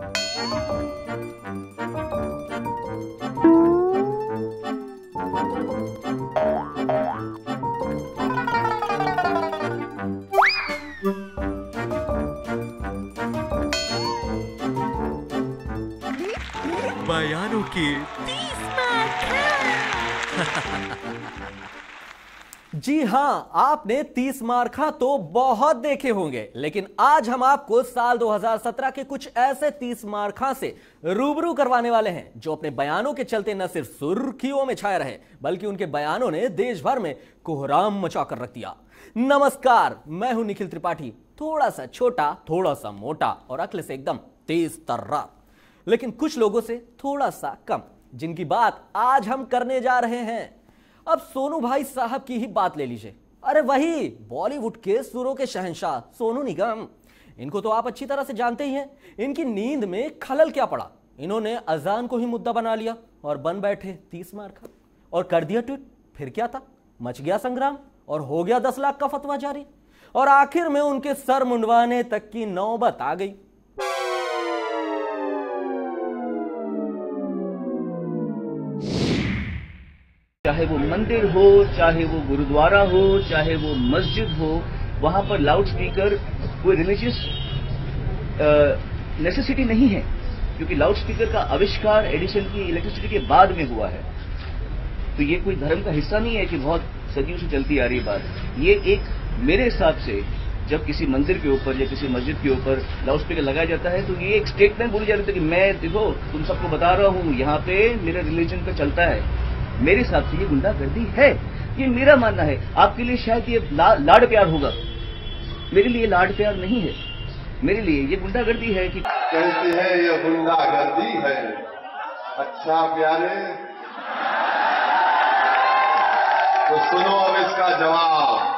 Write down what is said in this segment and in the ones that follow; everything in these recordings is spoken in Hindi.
Thank you. जी हाँ, आपने तीस मार्खा तो बहुत देखे होंगे, लेकिन आज हम आपको साल 2017 के कुछ ऐसे तीस मार्खा से रूबरू करवाने वाले हैं, जो अपने बयानों के चलते न सिर्फ़ सुर्खियों में छाए रहे, बल्कि उनके बयानों ने देश भर में कोहराम मचा कर रख दिया। नमस्कार, मैं हूँ निखिल त्रिपाठी थोड़ा सा छोटा थोड़ा सा मोटा, और अक्ल से एकदम तेज तर्रा। लेकिन कुछ लोगों से थोड़ा सा कम, जिनकी बात आज हम करने जा रहे हैं। अब सोनू भाई साहब की ही बात ले लीजिए। अरे वही, बॉलीवुड के सुरों के शहनशाह सोनू निगम। इनको तो आप अच्छी तरह से जानते ही हैं। इनकी नींद में खलल क्या पड़ा? इन्होंने अजान को ही मुद्दा बना लिया और बन बैठे तीस मार खा। और कर दिया ट्वीट, फिर क्या था? मच गया संग्राम और हो गया दस लाख का फतवा जारी। और आखिर में उनके सर मुंडवाने तक की नौबत आ गई। चाहे वो मंदिर हो, चाहे वो गुरुद्वारा हो, चाहे वो मस्जिद हो, वहाँ पर लाउड स्पीकर कोई रिलीजियस नेसेसिटी नहीं है, क्योंकि लाउड स्पीकर का आविष्कार एडिशन की इलेक्ट्रिसिटी के बाद में हुआ है। तो ये कोई धर्म का हिस्सा नहीं है कि बहुत सदियों से चलती आ रही बात। ये एक मेरे हिसाब से जब किसी मंदिर के ऊपर या किसी मस्जिद के ऊपर लाउड स्पीकर लगाया जाता है तो ये एक स्टेटमेंट बोली जाती है कि मैं देखो, तुम सबको बता रहा हूँ, यहाँ पे मेरा रिलीजन का चलता है। मेरे हिसाब से ये गुंडागर्दी है। ये मेरा मानना है। आपके लिए शायद ये ला, लाड प्यार होगा। मेरे लिए लाड प्यार नहीं है। मेरे लिए ये गुंडागर्दी है कि कहती है ये गुंडागर्दी है। अच्छा प्यारे। तो सुनो अब इसका जवाब।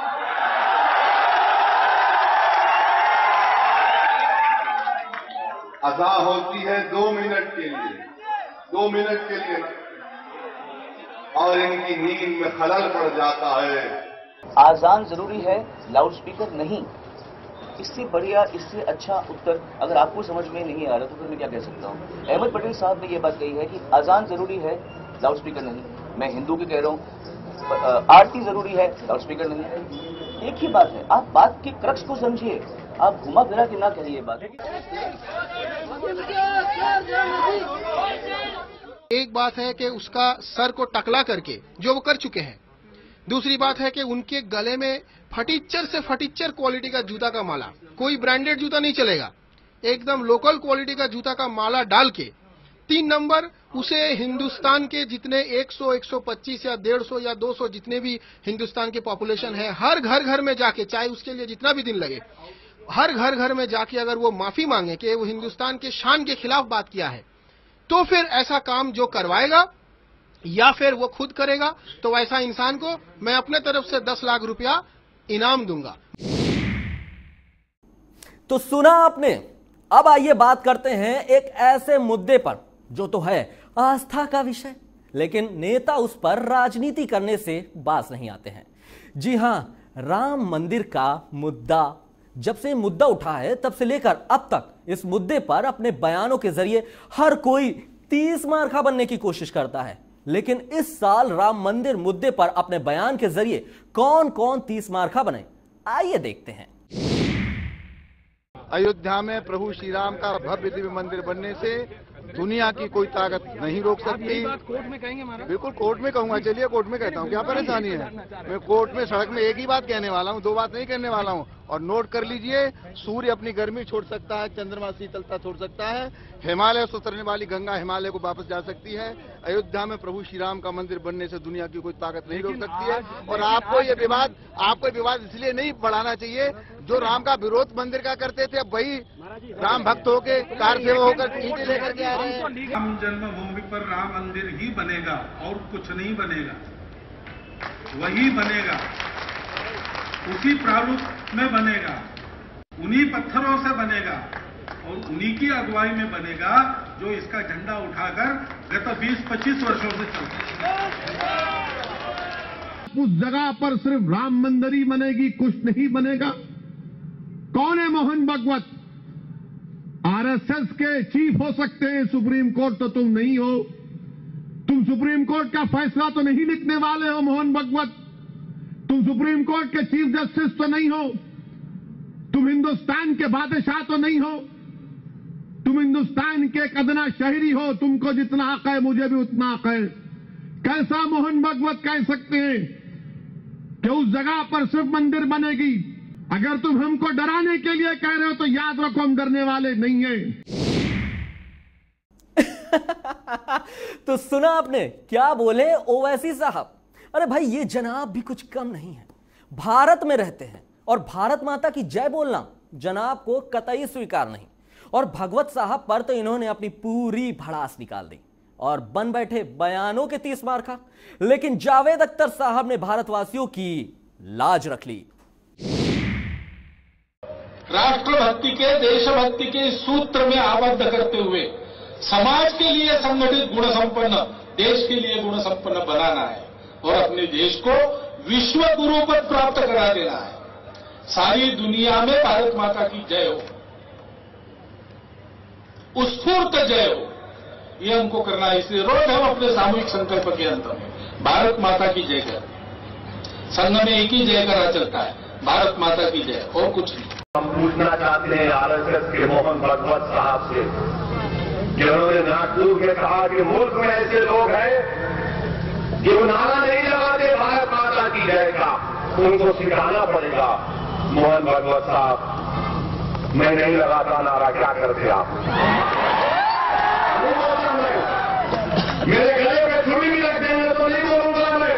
अदा होती है दो मिनट के लिए। दो मिनट के लिए। और इनकी नींद में खलल पड़ जाता है आजान ज़रूरी है लाउड स्पीकर नहीं इससे बढ़िया इससे अच्छा उत्तर अगर आपको समझ में नहीं आ रहा तो फिर मैं क्या कह सकता हूँ अहमद पटेल साहब ने यह बात कही है कि अजान ज़रूरी है लाउड स्पीकर नहीं मैं हिंदू की कह रहा हूँ आरती ज़रूरी है लाउड स्पीकर नहीं एक ही बात है आप बात के क्रक्स को समझिए आप घुमा फिरा के ना कहिए बात एक बात है कि उसका सर को टकला करके जो वो कर चुके हैं। दूसरी बात है कि उनके गले में फटीचर से फटीचर क्वालिटी का जूता का माला। कोई ब्रांडेड जूता नहीं चलेगा। एकदम लोकल क्वालिटी का जूता का माला डाल के तीन नंबर उसे हिंदुस्तान के जितने 100, 125 या 150 या 200 जितने भी हिंदुस्तान के पॉपुलेशन है हर घर घर में जाके चाहे उसके लिए जितना भी दिन लगे हर घर घर में जाके अगर वो माफ़ी मांगे कि वो हिंदुस्तान के शान के खिलाफ बात किया है तो फिर ऐसा काम जो करवाएगा, या फिर वो खुद करेगा तो वैसा इंसान को मैं अपने तरफ़ से दस लाख रुपया इनाम दूँगा। तो सुना आपने, अब आइए बात करते हैं एक ऐसे मुद्दे पर, जो तो है आस्था का विषय। लेकिन नेता उस पर राजनीति करने से बास नहीं आते हैं। जी हाँ, राम मंदिर का मुद्दा जब से मुद्दा उठा है तब से लेकर अब तक इस मुद्दे पर अपने बयानों के ज़रिए हर कोई तीस मार्खा बनने की कोशिश करता है। लेकिन इस साल राम मंदिर मुद्दे पर अपने बयान के ज़रिए कौन कौन तीस मार्खा बने? आइए देखते हैं। अयोध्या में प्रभु श्री राम का भव्य दिव्य मंदिर बनने से दुनिया की कोई ताकत नहीं रोक सकती। कोर्ट में कहेंगे हमारा बिल्कुल कोर्ट में कहूँगा चलिए कोर्ट में कहता हूँ क्या परेशानी है? मैं कोर्ट में सड़क में एक ही बात कहने वाला हूँ दो बात नहीं कहने वाला हूँ। और नोट कर लीजिए सूर्य अपनी गर्मी छोड़ सकता है चंद्रमा शीतलता छोड़ सकता है हिमालय से उतरने वाली गंगा हिमालय को वापस जा सकती है। अयोध्या में प्रभु श्री राम का मंदिर बनने से दुनिया की कोई ताकत नहीं रोक सकती है। और आपको ये विवाद आपको विवाद इसलिए नहीं बढ़ाना चाहिए जो राम का विरोध मंदिर का करते थे अब वही राम भक्त होके कार सेवा होकर ईंटें लेकर के आ रहे हैं। राम जन्मभूमि पर राम मंदिर ही बनेगा और कुछ नहीं बनेगा। वही बनेगा। उसी प्रारूप में बनेगा। उन्हीं पत्थरों से बनेगा और उन्हीं की अगुवाई में बनेगा जो इसका झंडा उठाकर गत 20-25 वर्षों से चलते उस जगह पर सिर्फ़ राम मंदिर ही बनेगी, कुछ नहीं बनेगा। कौन है मोहन भगवत? आरएसएस के चीफ हो सकते हैं, सुप्रीम कोर्ट तो तुम नहीं हो। तुम सुप्रीम कोर्ट का फैसला तो नहीं लिखने वाले हो, मोहन भगवत। तुम सुप्रीम कोर्ट के चीफ जस्टिस तो नहीं हो। तुम हिंदुस्तान के बादशाह तो नहीं हो। तुम हिंदुस्तान के एक अदना शहरी हो, तुमको जितना हक है, मुझे भी उतना हक है। कैसा मोहन भगवत कह सकते हैं कि उस जगह पर सिर्फ़ मंदिर बनेगी। अगर तुम हमको डराने के लिए कह रहे हो तो याद रखो, हम डरने वाले नहीं है। तो सुना आपने, क्या बोले ओवैसी साहब? अरे भाई, ये जनाब भी कुछ कम नहीं है। भारत में रहते हैं और भारत माता की जय बोलना जनाब को कतई स्वीकार नहीं। और भगवत साहब पर तो इन्होंने अपनी पूरी भड़ास निकाल दी और बन बैठे बयानों के तीस मार खा। लेकिन जावेद अख्तर साहब ने भारतवासियों की लाज रख ली। राष्ट्रभक्ति के, देशभक्ति के सूत्र में आबद्ध करते हुए समाज के लिए संगठित गुण संपन्न देश के लिए गुण संपन्न बनाना है। और अपने देश को विश्व गुरु पद प्राप्त करा देना है। सारी दुनिया में भारत माता की जय हो। उत्स्फूर्त जय हो। ये हमको करना है। इसलिए रोज हम अपने सामूहिक संकल्प के अंत में भारत माता की जय कर। संघ में एक ही जय करा चलता है। भारत माता की जय, और कुछ नहीं। हम पूछना चाहते हैं आरएसएस के मोहन भगवत साहब से। कि उन्होंने नागपुर में कहा कि मुल्क में ऐसे लोग हैं वो नारा नहीं लगाते, भारत माता की जय का, उनको सिखाना पड़ेगा। मोहन भगवत साहब, मैं नहीं लगाता नारा, क्या करते आप? मेरे गले में छुरी भी रख देंगे तो नहीं बोलूँगा मैं।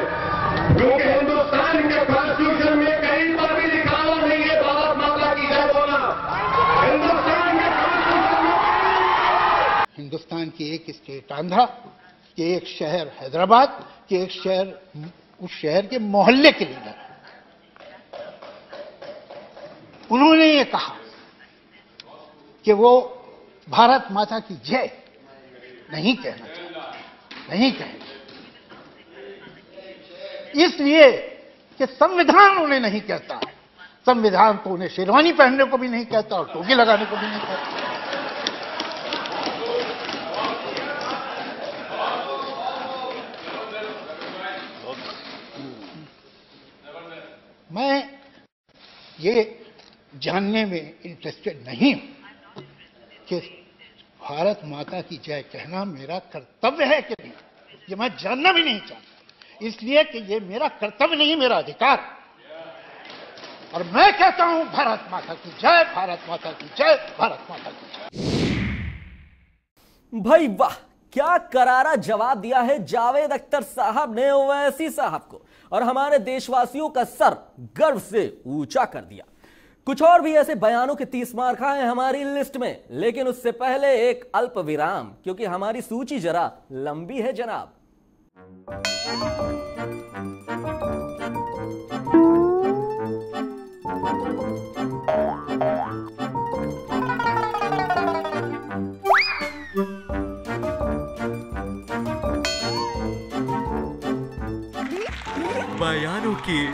क्योंकि हिंदुस्तान के कॉन्स्टिट्यूशन में कहीं पर भी लिखा हुआ नहीं है, भारत माता की जय बोला हिंदुस्तान के हिंदुस्तान की एक स्टेट आंध्रा के एक शहर हैदराबाद, के एक शहर, उस शहर के मोहल्ले के लीडर उन्होंने ये कहा कि वो भारत माता की जय। नहीं कहना नहीं कहना इसलिए कि संविधान उन्हें नहीं कहता। संविधान तो उन्हें शेरवानी पहनने को भी नहीं कहता और टोपी लगाने को भी नहीं कहता। मैं ये जानने में इंटरेस्टेड नहीं हूँ कि भारत माता की जय कहना मेरा कर्तव्य है कि नहीं। ये मैं जानना भी नहीं चाहता। इसलिए कि ये मेरा कर्तव्य नहीं, मेरा अधिकार। और मैं कहता हूँ, भारत माता की जय, भारत माता की जय, भारत माता की जय। भाई वाह, क्या करारा जवाब दिया है जावेद अख्तर साहब ने, ओवैसी साहब को। और हमारे देशवासियों का सर गर्व से ऊँचा कर दिया। कुछ और भी ऐसे बयानों के तीस मार खाए हमारी लिस्ट में, लेकिन उससे पहले एक अल्प विराम, क्योंकि हमारी सूची जरा लंबी है जनाब। की।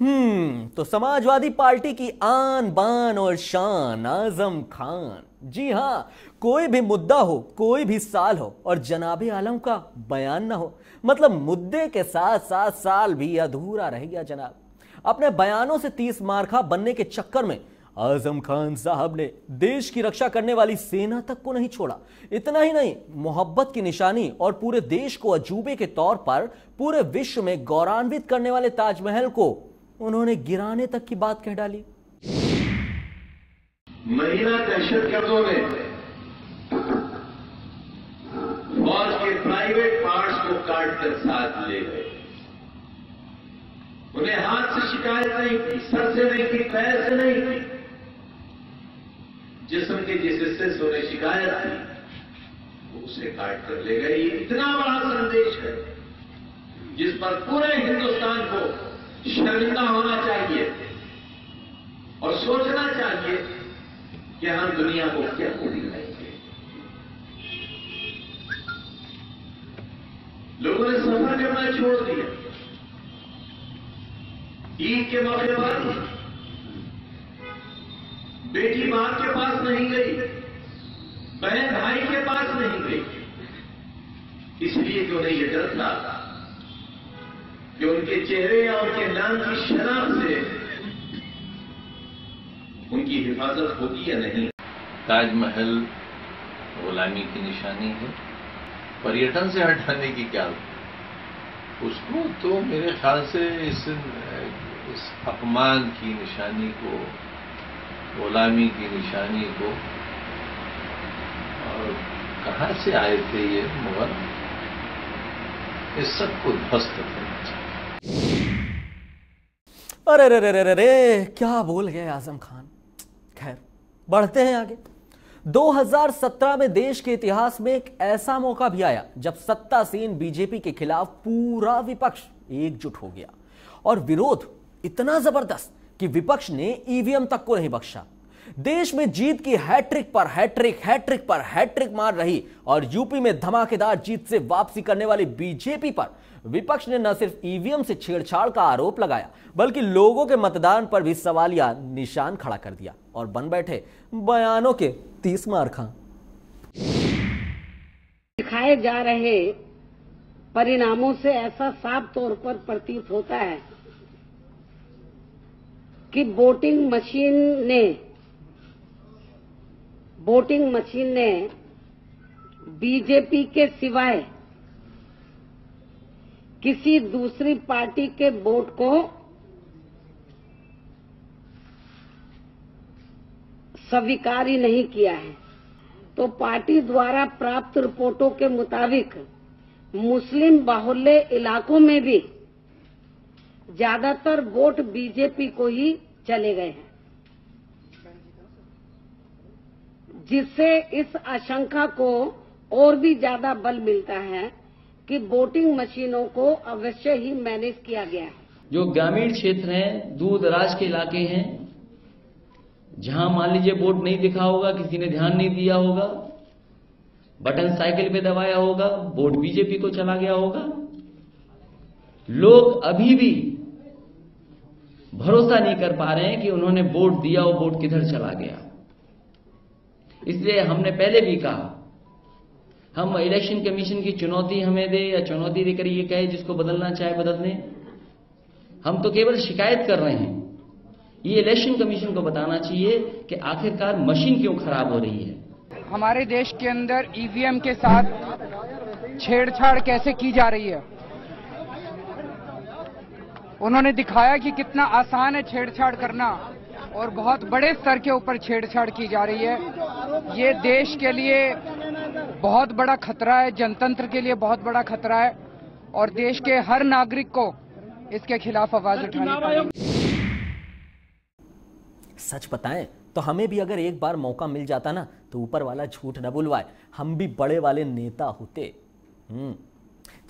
हम्म तो समाजवादी पार्टी की आन बान और शान आज़म खान। जी हाँ कोई भी मुद्दा हो कोई भी साल हो और जनाबे आलम का बयान ना हो मतलब मुद्दे के साथ साथ साल भी अधूरा रह गया जनाब। अपने बयानों से तीस मारखा बनने के चक्कर में आज़म खान साहब ने देश की रक्षा करने वाली सेना तक को नहीं छोड़ा। इतना ही नहीं, मोहब्बत की निशानी और पूरे देश को अजूबे के तौर पर पूरे विश्व में गौरवान्वित करने वाले ताजमहल को उन्होंने गिराने तक की बात कह डाली। महिला दहशत गर्दों ने फौज के प्राइवेट पार्ट्स को काटकर साथ ले गए। उन्हें हाथ से शिकायत नहीं की, सर से नहीं की, पैर से नहीं की। जिसम के जिस हिस्से से उन्हें शिकायत थी वो उसे काट कर ले गए ये इतना बड़ा संदेश है, जिस पर पूरे हिंदुस्तान को शर्मिंदा होना चाहिए और सोचना चाहिए कि हम दुनिया को क्या दिखाएँगे लोगों ने सफ़र करना छोड़ दिया। ईद के मौके पर बेटी माँ के पास नहीं गई, बहन भाई के पास नहीं गई। इसलिए कि उन्हें यह डर था कि उनके चेहरे या उनके नाम की शराब से उनकी हिफाजत होगी या नहीं? ताजमहल गुलामी की निशानी है। पर्यटन से हटाने की क्या उसको तो मेरे ख्याल से इस इस अपमान की निशानी को गुलामी की निशानी को। और कहाँ से आए थे ये मुगल इस सबको ध्वस्त करना चाहिए अरे रे रे रे रे क्या बोल गए आज़म खान? खैर, बढ़ते हैं आगे। 2017 में देश के इतिहास में एक ऐसा मौका भी आया जब सत्तासीन बीजेपी के खिलाफ पूरा विपक्ष एकजुट हो गया। और विरोध इतना ज़बरदस्त कि विपक्ष ने ईवीएम तक को नहीं बख्शा। देश में जीत की हैट्रिक पर हैट्रिक हैट्रिक पर हैट्रिक मार रही और यूपी में धमाकेदार जीत से वापसी करने वाली बीजेपी पर विपक्ष ने न सिर्फ़ ईवीएम से छेड़छाड़ का आरोप लगाया, बल्कि लोगों के मतदान पर भी सवालिया निशान खड़ा कर दिया और बन बैठे बयानों के तीस मार खां। दिखाए जा रहे परिणामों से ऐसा साफ़ तौर पर प्रतीत होता है कि वोटिंग मशीन ने वोटिंग मशीन ने बीजेपी के सिवाय किसी दूसरी पार्टी के वोट को स्वीकार ही नहीं किया है। तो पार्टी द्वारा प्राप्त रिपोर्टों के मुताबिक मुस्लिम बाहुल्य इलाकों में भी ज़्यादातर वोट बीजेपी को ही चले गए हैं। जिससे इस आशंका को और भी ज़्यादा बल मिलता है कि वोटिंग मशीनों को अवश्य ही मैनेज किया गया है। जो ग्रामीण क्षेत्र हैं, दूर दराज के इलाके हैं, जहाँ मान लीजिए वोट नहीं दिखा होगा, किसी ने ध्यान नहीं दिया होगा, बटन साइकिल पे दबाया होगा, वोट बीजेपी को चला गया होगा, लोग अभी भी भरोसा नहीं कर पा रहे हैं कि उन्होंने वोट दिया और वोट किधर चला गया। इसलिए हमने पहले भी कहा, हम इलेक्शन कमीशन की चुनौती हमें दे या चुनौती देकर ये कहे, जिसको बदलना चाहे बदल दें। हम तो केवल शिकायत कर रहे हैं। ये इलेक्शन कमीशन को बताना चाहिए कि आखिरकार मशीन क्यों खराब हो रही है। हमारे देश के अंदर ईवीएम के साथ छेड़छाड़ कैसे की जा रही है? उन्होंने दिखाया कि कितना आसान है छेड़छाड़ करना और बहुत बड़े स्तर के ऊपर छेड़छाड़ की जा रही है। ये देश के लिए बहुत बड़ा खतरा है जनतंत्र के लिए बहुत बड़ा खतरा है और देश के हर नागरिक को इसके खिलाफ आवाज़ उठानी सच बताएँ तो हमें भी अगर एक बार मौका मिल जाता ना तो ऊपर वाला झूठ न बुलवाए। हम भी बड़े वाले नेता होते। हम्म।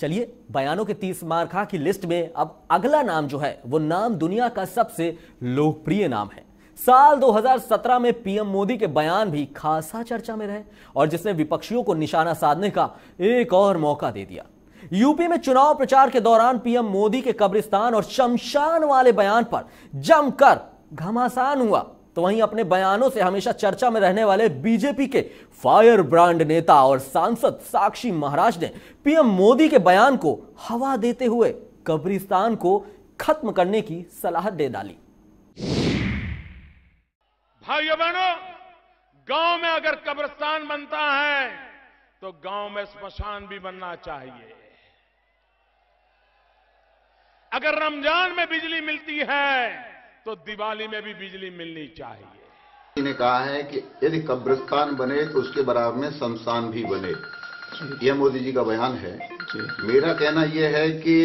चलिए, बयानों के तीस मार्खा की लिस्ट में अब अगला नाम जो है, वो नाम दुनिया का सबसे लोकप्रिय नाम है। साल 2017 में पीएम मोदी के बयान भी खासा चर्चा में रहे और जिसने विपक्षियों को निशाना साधने का एक और मौका दे दिया। यूपी में चुनाव प्रचार के दौरान पीएम मोदी के कब्रिस्तान और शमशान वाले बयान पर जमकर घमासान हुआ। तो वहीं अपने बयानों से हमेशा चर्चा में रहने वाले बीजेपी के फायर ब्रांड नेता और सांसद साक्षी महाराज ने पीएम मोदी के बयान को हवा देते हुए कब्रिस्तान को खत्म करने की सलाह दे डाली। भाइयों बहनों, गाँव में अगर कब्रिस्तान बनता है तो गाँव में स्मशान भी बनना चाहिए। अगर रमज़ान में बिजली मिलती है तो दिवाली में भी बिजली मिलनी चाहिए। ने कहा है कि यदि कब्रिस्तान बने तो उसके बराबर में शमशान भी बने। यह मोदी जी का बयान है। मेरा कहना यह है कि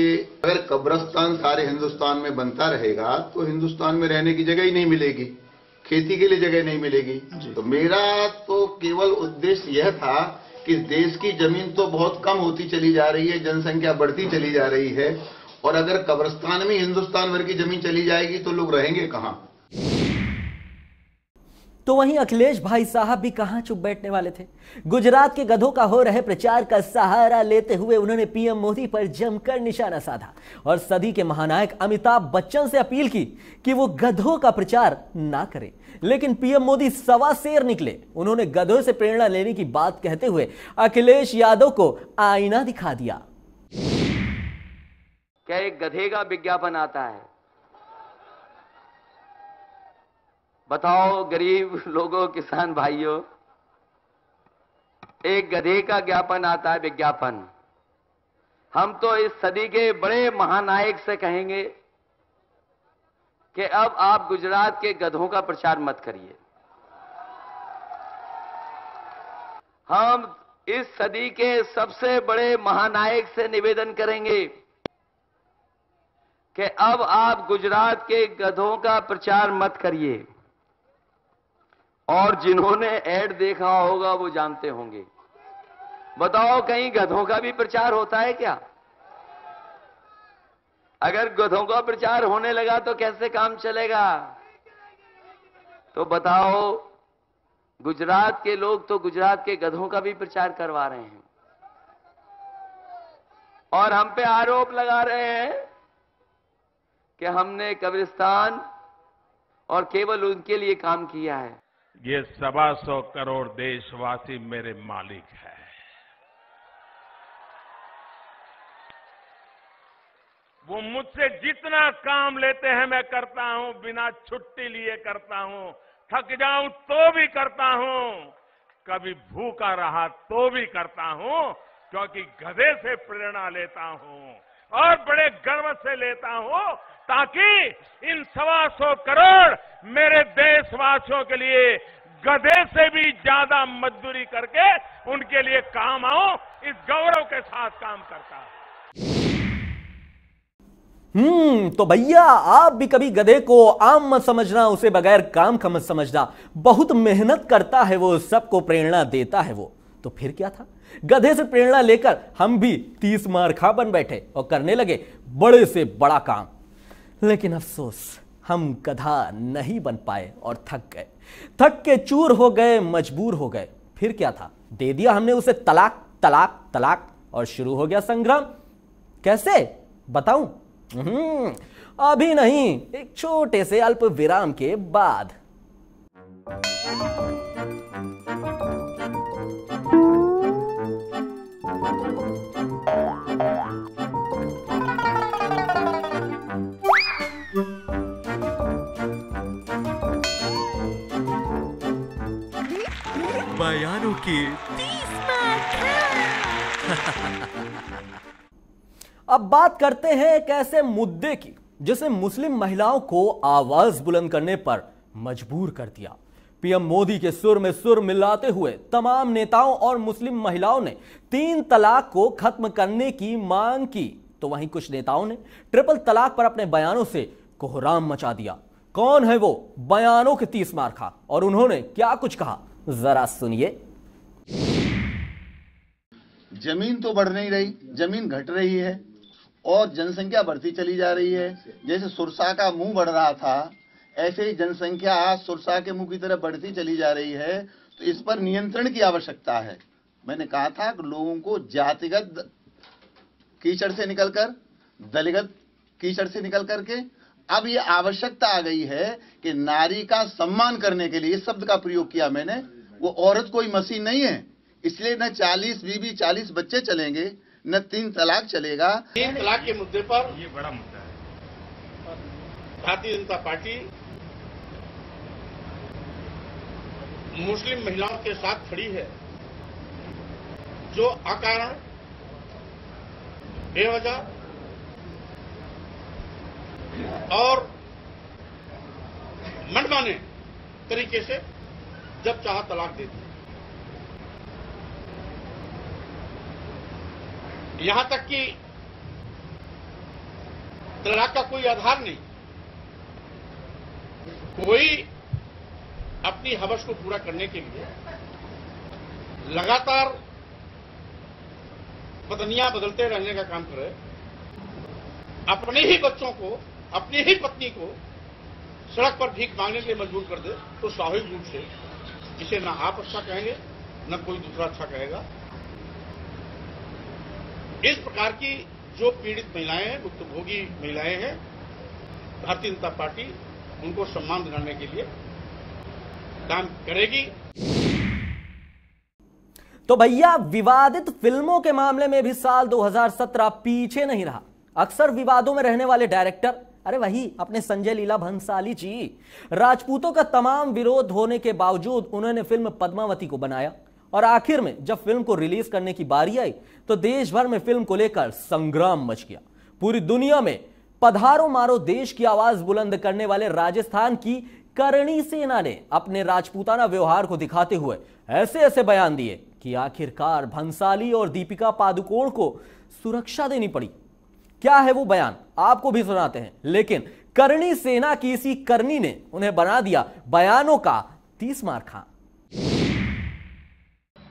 अगर कब्रिस्तान सारे हिंदुस्तान में बनता रहेगा तो हिंदुस्तान में रहने की जगह ही नहीं मिलेगी। खेती के लिए जगह नहीं मिलेगी। तो मेरा तो केवल उद्देश्य यह था कि देश की ज़मीन तो बहुत कम होती चली जा रही है जनसंख्या बढ़ती चली जा रही है। और अगर कब्रिस्तान में हिंदुस्तान भर की ज़मीन चली जाएगी तो लोग रहेंगे कहाँ? तो वहीं अखिलेश भाई साहब भी कहाँ चुप बैठने वाले थे? गुजरात के गधों का हो रहे प्रचार का सहारा लेते हुए उन्होंने पीएम मोदी पर जमकर निशाना साधा और सदी के महानायक अमिताभ बच्चन से अपील की कि वो गधों का प्रचार ना करें। लेकिन पीएम मोदी सवा शेर निकले। उन्होंने गधों से प्रेरणा लेने की बात कहते हुए अखिलेश यादव को आईना दिखा दिया। क्या एक गधे का विज्ञापन आता है? बताओ गरीब लोगों, किसान भाइयों, एक गधे का ज्ञापन आता है विज्ञापन। हम तो इस सदी के बड़े महानायक से कहेंगे कि अब आप गुजरात के गधों का प्रचार मत करिए। हम इस सदी के सबसे बड़े महानायक से निवेदन करेंगे कि अब आप गुजरात के गधों का प्रचार मत करिए। और जिन्होंने ऐड देखा होगा, वो जानते होंगे। बताओ, कहीं गधों का भी प्रचार होता है क्या? अगर गधों का प्रचार होने लगा तो कैसे काम चलेगा? तो बताओ, गुजरात के लोग तो गुजरात के गधों का भी प्रचार करवा रहे हैं। और हम पे आरोप लगा रहे हैं कि हमने कब्रिस्तान और केवल उनके लिए काम किया है। ये सवा सौ करोड़ देशवासी मेरे मालिक है। वो मुझसे जितना काम लेते हैं मैं करता हूँ, बिना छुट्टी लिए करता हूँ। थक जाऊँ तो भी करता हूँ, कभी भूखा रहा तो भी करता हूँ, क्योंकि गधे से प्रेरणा लेता हूँ। और बड़े गर्व से लेता हूँ, ताकि इन सवा सौ करोड़ मेरे देशवासियों के लिए गधे से भी ज़्यादा मजदूरी करके उनके लिए काम आओ इस गौरव के साथ काम करता हम्म तो भैया, आप भी कभी गधे को आम मत समझना, उसे बगैर काम का मत समझना। बहुत मेहनत करता है वो, सबको प्रेरणा देता है वो। तो फिर क्या था? गधे से प्रेरणा लेकर हम भी तीस मारखा बन बैठे और करने लगे बड़े से बड़ा काम। लेकिन अफसोस हम गधा नहीं बन पाए और थक गए। थक के चूर हो गए मजबूर हो गए। फिर क्या था? दे दिया हमने उसे तलाक तलाक तलाक और शुरू हो गया संग्राम। कैसे? बताऊँ? हम्म, अभी नहीं एक छोटे से अल्प विराम के बाद। बयानों की अब बात करते हैं एक ऐसे मुद्दे की जिसे मुस्लिम महिलाओं को आवाज़ बुलंद करने पर मजबूर कर दिया। पीएम मोदी के सुर में सुर मिलाते हुए तमाम नेताओं और मुस्लिम महिलाओं ने तीन तलाक को खत्म करने की मांग की। तो वहीं कुछ नेताओं ने ट्रिपल तलाक पर अपने बयानों से कोहराम मचा दिया। कौन है वो? बयानों के तीस मार खा और उन्होंने क्या कुछ कहा? जरा सुनिए। ज़मीन तो बढ़ नहीं रही, ज़मीन घट रही है और जनसंख्या बढ़ती चली जा रही है। जैसे सुरसा का मुँह बढ़ रहा था, ऐसे ही जनसंख्या आज सुरसा के मुँह की तरफ़ बढ़ती चली जा रही है तो इस पर नियंत्रण की आवश्यकता है। मैंने कहा था कि लोगों को जातिगत कीचड़ से निकलकर, दलगत कीचड़ से निकल करके अब ये आवश्यकता आ गई है कि नारी का सम्मान करने के लिए इस शब्द का प्रयोग किया मैंने। वो औरत कोई मशीन नहीं है। इसलिए न चालीस बीबी चालीस बच्चे चलेंगे न तीन तलाक चलेगा। तीन तलाक के मुद्दे पर ये बड़ा मुद्दा है। भारतीय जनता पार्टी मुस्लिम महिलाओं के साथ खड़ी है जो अकारण बेवजह और मनमाने तरीके से जब चाह तलाक देती है यहाँ तक कि तलाक का कोई आधार नहीं। कोई अपनी हवस को पूरा करने के लिए लगातार पत्नियाँ बदलते रहने का काम करे, अपने ही बच्चों को, अपनी ही पत्नी को सड़क पर भीख मांगने के लिए मजबूर कर दे तो स्वाभाविक रूप से इसे ना आप अच्छा कहेंगे, न कोई दूसरा अच्छा कहेगा। इस प्रकार की जो पीड़ित महिलाएँ हैं भुक्तभोगी महिलाएँ हैं, भारतीय जनता पार्टी उनको सम्मान दिलाने के लिए काम करेगी। तो भैया, विवादित फ़िल्मों के मामले में भी साल 2017 पीछे नहीं रहा। अक्सर विवादों में रहने वाले डायरेक्टर अरे वही, अपने संजय लीला भंसाली जी। राजपूतों का तमाम विरोध होने के बावजूद उन्होंने फ़िल्म पद्मावती को बनाया। और आखिर में, जब फ़िल्म को रिलीज़ करने की बारी आई तो देश भर में फ़िल्म को लेकर संग्राम मच गया। पूरी दुनिया में पधारो मारो देश की आवाज़ बुलंद करने वाले राजस्थान की करणी सेना ने अपने राजपूताना व्यवहार को दिखाते हुए ऐसे ऐसे बयान दिए कि आखिरकार भंसाली और दीपिका पादुकोण को सुरक्षा देनी पड़ी। क्या है वो बयान? आपको भी सुनाते हैं। लेकिन करणी सेना की इसी करनी ने उन्हें बना दिया बयानों का तीस मार खां।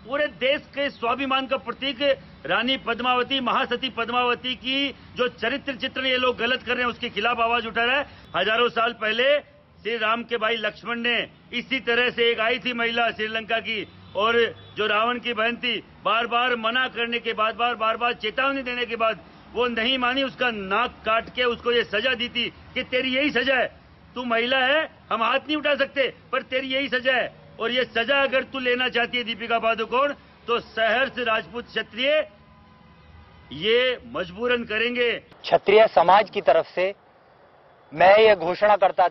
पूरे देश के स्वाभिमान का प्रतीक रानी पद्मावती, महासती पद्मावती की जो चरित्र चित्रण ये लोग गलत कर रहे हैं, उसके खिलाफ आवाज़ उठा रहा है। हज़ारों साल पहले श्री राम के भाई लक्ष्मण ने इसी तरह से एक आई थी महिला श्रीलंका की, और जो रावण की बहन थी बार बार मना करने के बाद बार बार बार चेतावनी देने के बाद वो नहीं मानी, उसका नाक काट के उसको ये सजा दी थी कि तेरी यही सजा है। तू महिला है, हम हाथ नहीं उठा सकते, पर तेरी यही सजा है। और ये सजा अगर तू लेना चाहती है दीपिका पादुकोण तो शहर से राजपूत क्षत्रिय ये मजबूरन करेंगे। क्षत्रिय समाज की तरफ़ से मैं ये घोषणा करता,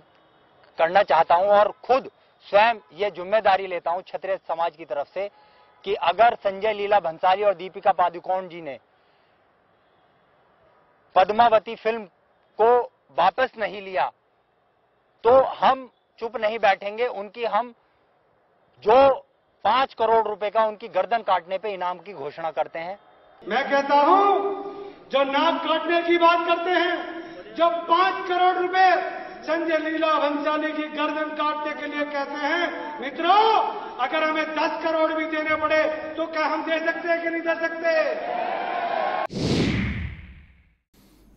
करना चाहता हूँ और खुद स्वयं ये ज़िम्मेदारी लेता हूँ क्षत्रिय समाज की तरफ़ से कि अगर संजय लीला भंसाली और दीपिका पादुकोण जी ने पद्मावती फ़िल्म को वापस नहीं लिया तो हम चुप नहीं बैठेंगे। उनकी हम जो पाँच करोड़ रुपए का उनकी गर्दन काटने पे इनाम की घोषणा करते हैं। मैं कहता हूँ, जो नाक काटने की बात करते हैं, जो पाँच करोड़ रुपए संजय लीला भंसाली की गर्दन काटने के लिए कहते हैं, मित्रों, अगर हमें दस करोड़ भी देने पड़े तो क्या हम दे सकते हैं कि नहीं दे सकते?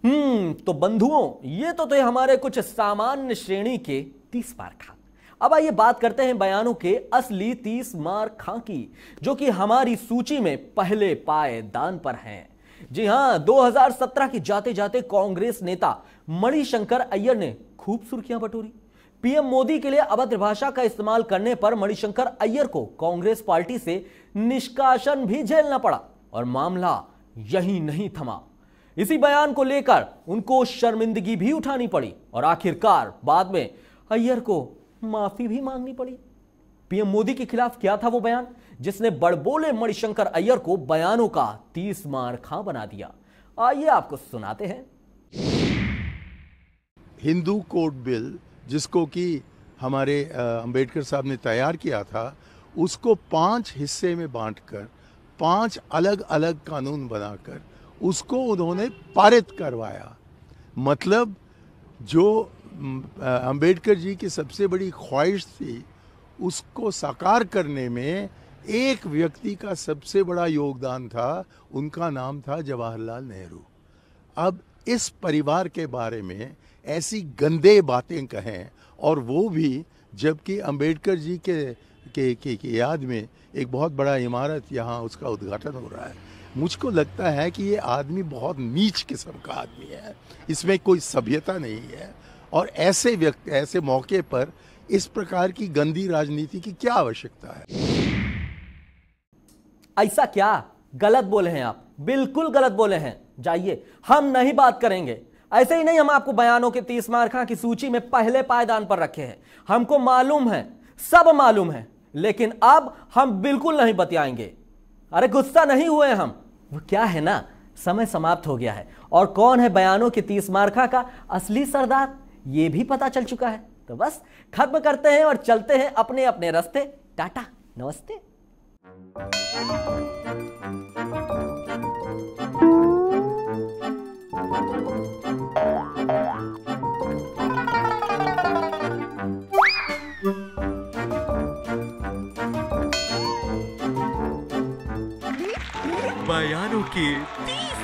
हम्म तो बंधुओं, ये तो थे हमारे कुछ सामान्य श्रेणी के तीस मार खां। अब आइए बात करते हैं बयानों के असली तीस मार खां की, जो कि हमारी सूची में पहले पाए दान पर हैं। जी हाँ 2017 की जाते जाते कांग्रेस नेता मणिशंकर अय्यर ने खूब सुर्खियाँ बटोरी। पीएम मोदी के लिए अभद्र भाषा का इस्तेमाल करने पर मणिशंकर अय्यर को कांग्रेस पार्टी से निष्कासन भी झेलना पड़ा और मामला यही नहीं थमा। इसी बयान को लेकर उनको शर्मिंदगी भी उठानी पड़ी और आखिरकार बाद में अय्यर को माफ़ी भी मांगनी पड़ी। पीएम मोदी के खिलाफ क्या था वो बयान? जिसने बड़बोले मणिशंकर अय्यर को बयानों का तीस मार खां बना दिया। आइए आपको सुनाते हैं। हिंदू कोड बिल जिसको कि हमारे अंबेडकर साहब ने तैयार किया था, उसको पाँच हिस्से में बांटकर, पाँच अलग अलग कानून बनाकर उसको उन्होंने पारित करवाया। मतलब जो अंबेडकर जी की सबसे बड़ी ख्वाहिश थी उसको साकार करने में एक व्यक्ति का सबसे बड़ा योगदान था उनका नाम था जवाहरलाल नेहरू। अब इस परिवार के बारे में ऐसी गंदे बातें कहें और वो भी जबकि अंबेडकर जी के के, के, के याद में एक बहुत बड़ा इमारत यहाँ उसका उद्घाटन हो रहा है। मुझको लगता है कि ये आदमी बहुत नीच किस्म का आदमी है। इसमें कोई सभ्यता नहीं है। और ऐसे व्यक्ति, ऐसे मौके पर इस प्रकार की गंदी राजनीति की क्या आवश्यकता है? ऐसा क्या? गलत बोले हैं आप। बिल्कुल गलत बोले हैं। जाइए, हम नहीं बात करेंगे। ऐसे ही नहीं, हम आपको बयानों के तीस मार्खा की सूची में पहले पायदान पर रखे हैं। हमको मालूम है, सब मालूम है। लेकिन अब हम बिल्कुल नहीं बतियाएँगे। अरे गुस्सा नहीं हुए हम। वो क्या है ना? समय समाप्त हो गया है। और कौन है बयानों के तीस मार्खा का असली सरदार? ये भी पता चल चुका है। तो बस, खत्म करते हैं और चलते हैं अपने अपने रास्ते। टाटा, नमस्ते। बयानों की तीस